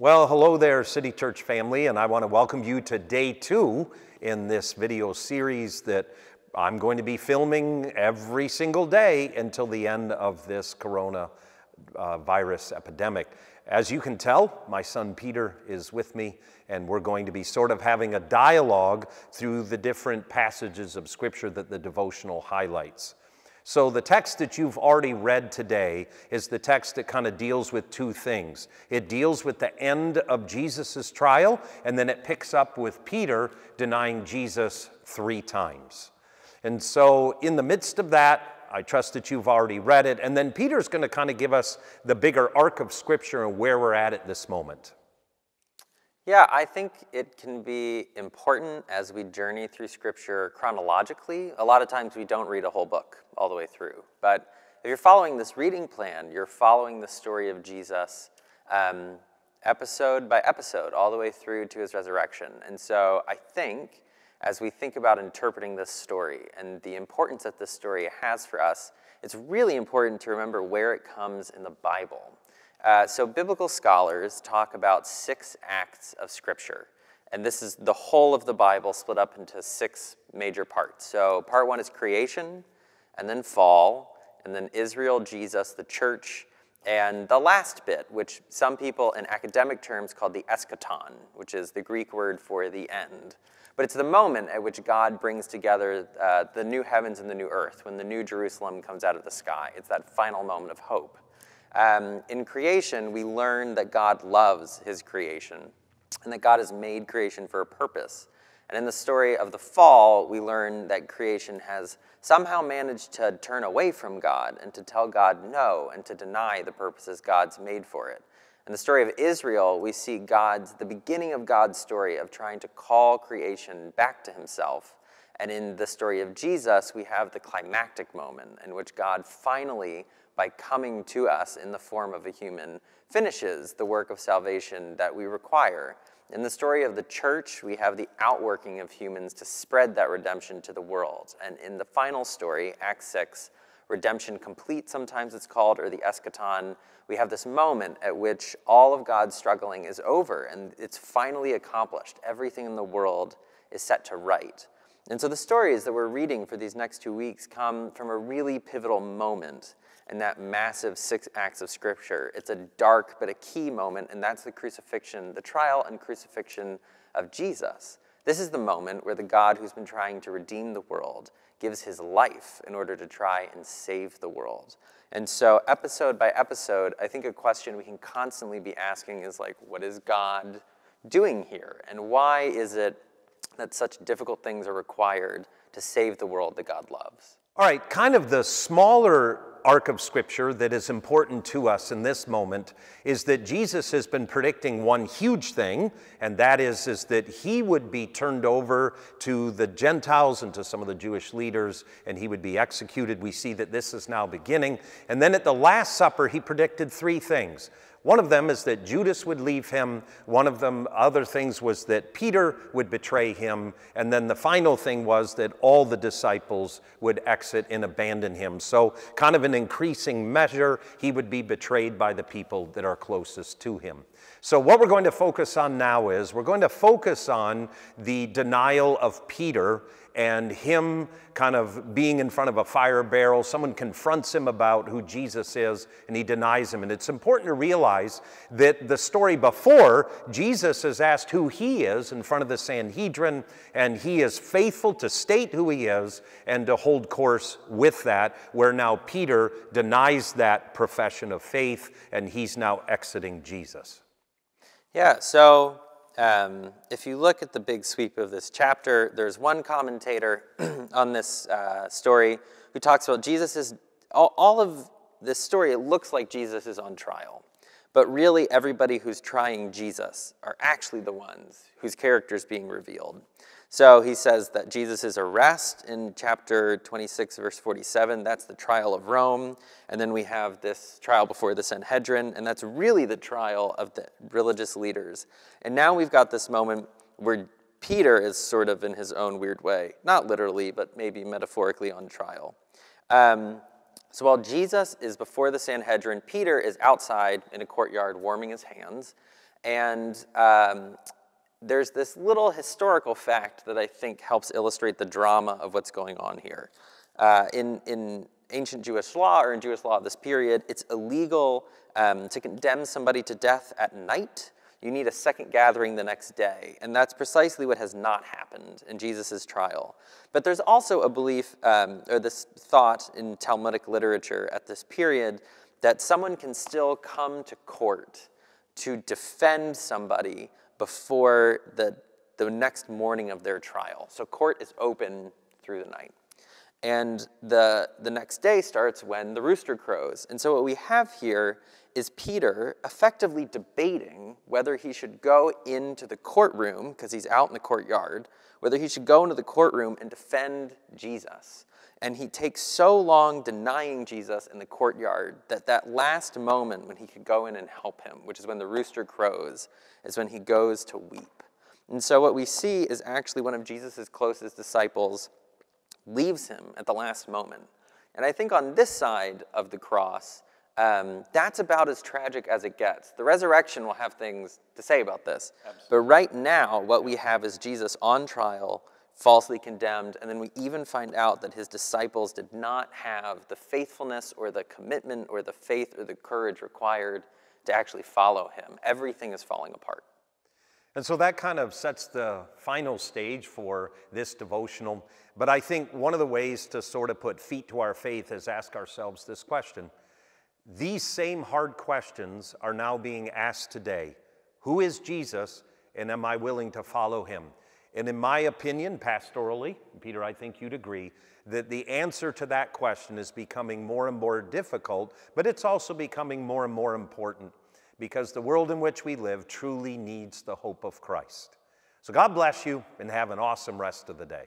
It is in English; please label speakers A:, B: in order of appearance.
A: Well, hello there, City Church family, and I want to welcome you to day two in this video series that I'm going to be filming every single day until the end of this corona uh, virus epidemic. As you can tell, my son Peter is with me, and we're going to be sort of having a dialogue through the different passages of Scripture that the devotional highlights. So, the text that you've already read today is the text that kind of deals with two things. It deals with the end of Jesus' trial, and then it picks up with Peter denying Jesus three times. And so, in the midst of that, I trust that you've already read it. And then Peter's going to kind of give us the bigger arc of Scripture and where we're at at this moment.
B: Yeah, I think it can be important as we journey through Scripture chronologically. A lot of times we don't read a whole book all the way through. But if you're following this reading plan, you're following the story of Jesus um, episode by episode, all the way through to his resurrection. And so I think as we think about interpreting this story and the importance that this story has for us, it's really important to remember where it comes in the Bible. Uh, so, biblical scholars talk about six acts of Scripture. And this is the whole of the Bible split up into six major parts. So, part one is creation, and then fall, and then Israel, Jesus, the church, and the last bit, which some people in academic terms call the eschaton, which is the Greek word for the end. But it's the moment at which God brings together uh, the new heavens and the new earth, when the new Jerusalem comes out of the sky. It's that final moment of hope. Um, in creation, we learn that God loves his creation and that God has made creation for a purpose. And in the story of the fall, we learn that creation has somehow managed to turn away from God and to tell God no and to deny the purposes God's made for it. In the story of Israel, we see God's, the beginning of God's story of trying to call creation back to himself. And in the story of Jesus, we have the climactic moment in which God finally, by coming to us in the form of a human, finishes the work of salvation that we require. In the story of the church, we have the outworking of humans to spread that redemption to the world. And in the final story, Acts 6, redemption complete, sometimes it's called, or the eschaton, we have this moment at which all of God's struggling is over and it's finally accomplished. Everything in the world is set to right. And so the stories that we're reading for these next two weeks come from a really pivotal moment in that massive six acts of Scripture. It's a dark but a key moment, and that's the crucifixion, the trial and crucifixion of Jesus. This is the moment where the God who's been trying to redeem the world gives his life in order to try and save the world. And so, episode by episode, I think a question we can constantly be asking is like, what is God doing here? And why is it that such difficult things are required to save the world that God loves?
A: All right, kind of the smaller arc of Scripture that is important to us in this moment is that Jesus has been predicting one huge thing, and that is, is that he would be turned over to the Gentiles and to some of the Jewish leaders, and he would be executed. We see that this is now beginning. And then at the Last Supper, he predicted three things. One of them is that Judas would leave him. One of them, other things, was that Peter would betray him. And then the final thing was that all the disciples would exit and abandon him. So, kind of an increasing measure, he would be betrayed by the people that are closest to him. So, what we're going to focus on now is we're going to focus on the denial of Peter and him kind of being in front of a fire barrel. Someone confronts him about who Jesus is, and he denies him. And it's important to realize that the story before, Jesus is asked who he is in front of the Sanhedrin, and he is faithful to state who he is and to hold course with that, where now Peter denies that profession of faith, and he's now exiting Jesus.
B: Yeah, so um, if you look at the big sweep of this chapter, there's one commentator on this uh, story who talks about Jesus is, all, all of this story, it looks like Jesus is on trial. But really, everybody who's trying Jesus are actually the ones whose character is being revealed. So he says that Jesus' arrest in chapter 26, verse 47, that's the trial of Rome. And then we have this trial before the Sanhedrin, and that's really the trial of the religious leaders. And now we've got this moment where Peter is sort of in his own weird way, not literally, but maybe metaphorically on trial. Um, so while Jesus is before the Sanhedrin, Peter is outside in a courtyard warming his hands. And um, there's this little historical fact that I think helps illustrate the drama of what's going on here. Uh, in, in ancient Jewish law or in Jewish law of this period, it's illegal um, to condemn somebody to death at night. You need a second gathering the next day. And that's precisely what has not happened in Jesus' trial. But there's also a belief, um, or this thought in Talmudic literature at this period, that someone can still come to court to defend somebody before the, the next morning of their trial. So court is open through the night. And the, the next day starts when the rooster crows. And so what we have here is Peter effectively debating whether he should go into the courtroom, because he's out in the courtyard, whether he should go into the courtroom and defend Jesus. And he takes so long denying Jesus in the courtyard that that last moment when he could go in and help him, which is when the rooster crows, is when he goes to weep. And so what we see is actually one of Jesus' closest disciples leaves him at the last moment. And I think on this side of the cross, um, that's about as tragic as it gets. The resurrection will have things to say about this. Absolutely. But right now, what we have is Jesus on trial, falsely condemned, and then we even find out that his disciples did not have the faithfulness or the commitment or the faith or the courage required to actually follow him. Everything is falling apart.
A: And so that kind of sets the final stage for this devotional. But I think one of the ways to sort of put feet to our faith is ask ourselves this question. These same hard questions are now being asked today Who is Jesus, and am I willing to follow him? And in my opinion, pastorally, Peter, I think you'd agree, that the answer to that question is becoming more and more difficult, but it's also becoming more and more important because the world in which we live truly needs the hope of Christ. So God bless you and have an awesome rest of the day.